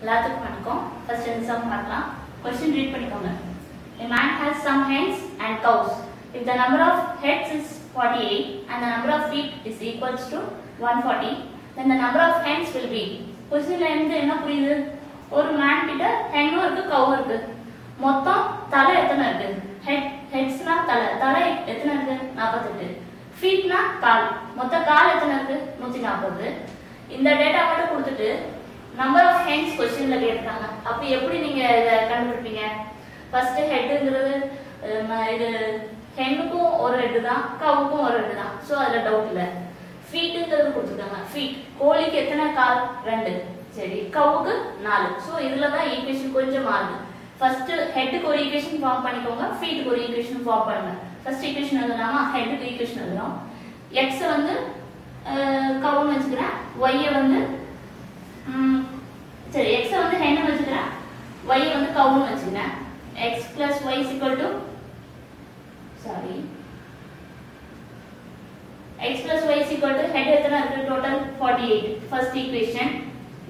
எல்லாத்துக்கும் வணக்கம். ஃபர்ஸ்ட் இந்த சம் பார்க்கலாம். கொஸ்டின் ரீட் பண்ணிக்கோங்க. A man has some hens and cows. If the number of heads is 48 and the number of feet is equals to 140, then the number of hens will be. கொஸ்டின்ல இருந்து என்ன புரியுது? ஒரு man கிட்ட ஹென்னும் இருக்கு கவும் இருக்கு. மொத்தம் தலை எத்தனை இருக்கு? ஹெட் ஹெட்ஸ்னா தலை. தலை எத்தனை இருக்கு? நாற்பத்தெட்டு ஃபீட்னா கால். மொத்த கால் எத்தனை இருக்கு? நூத்தி நாற்பது இந்த டேட்டா மட்டும் கொடுத்துட்டு நம்பர் ஆஃப் ஹென்ஸ் கொஸ்டின்ல கேட்டிருக்காங்க அப்ப எப்படி நீங்க இதை கண்டுபிடிப்பீங்க? ஃபர்ஸ்ட் ஹெட்டுங்கிறது இது ஹென்னுக்கும் ஒரு ஹெட் தான் கவுக்கும் ஒரு ஹெட் தான். ஸோ அதுல டவுட் இல்லை. ஃபீட்டுங்கிறது கொடுத்துருக்காங்க. ஃபீட் கோழிக்கு எத்தனை கால்? ரெண்டு. சரி. கவுக்கு நாலு. ஸோ இதுல தான் ஈக்குவேஷன் கொஞ்சம் மாறுது. ஃபர்ஸ்ட் ஹெட்டுக்கு ஒரு ஈக்குவேஷன் ஃபார்ம் பண்ணிக்கோங்க. ஃபீட்டுக்கு ஒரு ஈக்குவேஷன் ஃபார்ம் பண்ணுங்க. ஃபர்ஸ்ட் ஈக்குவேஷன் எழுதலாமா? ஹெட்டுக்கு ஈக்குவேஷன் எழுதுறோம் எக்ஸ் வந்து கவுன்னு வச்சுக்கிறேன். ஒய்யை வந்து சரி எக்ஸை வந்து ஹென்னு வச்சுக்கிறேன் ஒய்யை வந்து கவுன்னு வச்சுக்கிறேன் x plus y equal to sorry x plus y is equal to head எத்தனை இருக்கு total 48 first equation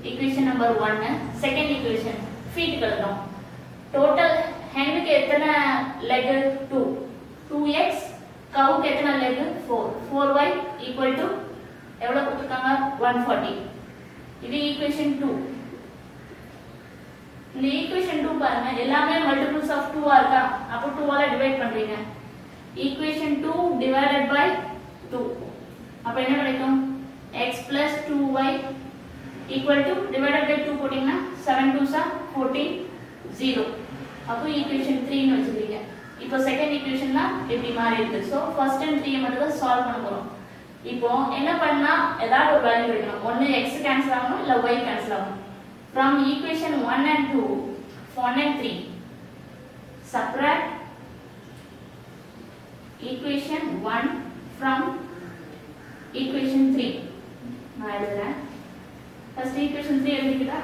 equation number 1 second equation feet எழுதுறோம் total ஹென்னுக்கு எத்தனை leg 2 2x கவுக்கு எத்தனை leg 4 4y equal to எவ்வளவு கொடுத்திருக்காங்க 140 இது equation 2 இந்த equation 2 பாருங்க. எல்லாமே multiples of 2 ஆ இருக்கா? அப்போ 2 ஆல டிவைட் பண்றீங்க. Equation 2 divided by 2 அப்ப என்ன கிடைக்கும்? X plus 2y equal to divided by 2 போட்டீங்கன்னா 7 2s are 14 0 அப்போ equation 3 னு வச்சுக்கிறீங்க. இப்போ செகண்ட் ஈக்குவேஷன் தான் இப்படி மாறி இருக்கு ஸோ ஃபர்ஸ்ட் அண்ட் த்ரீ மட்டும் தான் சால்வ் பண்ண போறோம். இப்போ என்ன பண்ணா ஏதாவது ஒரு வேல்யூ கிடைக்கணும் ஒன்னு எக்ஸ் கேன்சல் ஆகணும் இல்ல ஒய் கேன்சல் ஆகணும் from equation one and two one and three subtract equation 1 from equation 3 நான் எழுதுறேன் first equation 3 எழுதிக்கிட்டா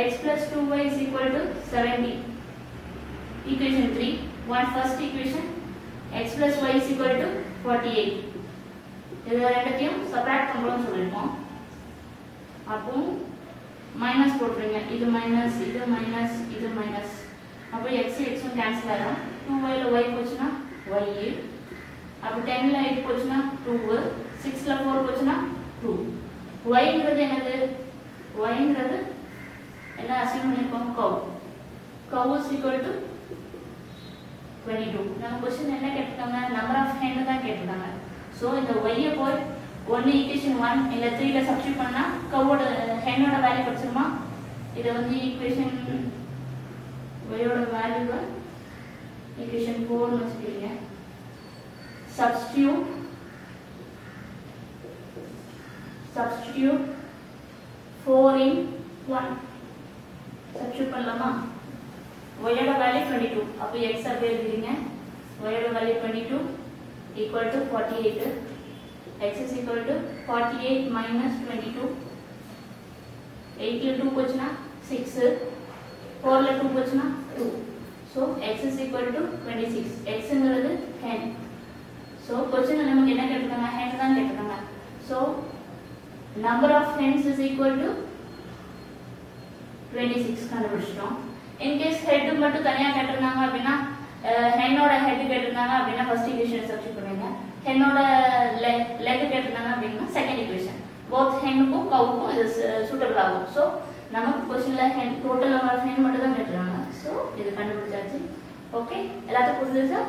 x plus 2y is equal to 70 equation 3 one first equation x plus y is equal to 48 இது ரெண்டத்தையும் subtract பண்ணணும்னு சொல்லியிருக்கோம். அப்போ minus போட்டுருங்க. இது minus இது minus இது மைனஸ் அப்போ எக்ஸ் எக்ஸும் கேன்சல் ஆகிடும் டூ ஒயில் ஒய் போச்சுன்னா ஒய் அப்போ டென்ல எயிட் போச்சுன்னா டூ சிக்ஸ்ல ஃபோர் போச்சுன்னா டூ ஒய்ங்கிறது என்னது? ஒய்ங்கிறது என்ன அசியம் பண்ணியிருக்கோம்? Cow cow is equal to twenty two நம்ம கொஸ்டின் என்ன கேட்டிருக்காங்க? நம்பர் ஆஃப் ஹேண்டு தான் கேட்டிருக்காங்க. ஸோ இந்த ஒய்யை போய் ஒன்று ஈக்குவேஷன் ஒன் இல்லை த்ரீல சப்ஸ்டியூட் பண்ணா கவோட ஹென்னோட வேல்யூ படிச்சிருமா இதை வந்து ஈக்குவேஷன் ஒய்யோட வேல்யூவை equation 4 னு வச்சுக்கிறீங்க substitute substitute 4 in 1 substitute பண்ணலாமா y ஓட வேல்யூ 22 அப்போ x அப்படியே எழுதிடுங்க y ஓட value 22 equal to 48 x is equal to 48 minus 22 8 ல 2 போச்சுன்னா 6 4 ல 2 போச்சுன்னா 2 So x is equal to 26. x ங்கிறது 10. So question நமக்கு என்ன கேட்டிருக்காங்க hen தான் கேட்டிருக்காங்க. So number of hens is equal to 26 கண்டுபிடிச்சிட்டோம். In case head மட்டும் தனியா கேட்டிருந்தாங்க அப்படின்னா ஹென்னோட ஹெட் கேட்டிருந்தாங்க அப்படின்னா ஃபர்ஸ்ட் ஈக்குவேஷன் சப்ஸ்டிட் பண்ணுவீங்க ஹென்னோட லெக் கேட்டிருந்தாங்க அப்படின்னா செகண்ட் ஈக்குவேஷன் போத் ஹென்னுக்கும் கவுக்கும் இது சூட்டபிள் ஆகும். ஸோ நமக்கு கொஸ்டின்ல ஹென் டோட்டல் நம்பர் ஹென் மட்டும் தான் கேட்டுருக்காங்க. ஸோ இது கண்டுபிடிச்சாச்சு. ஓகே எல்லாத்துக்கும் புரிஞ்சுது சார்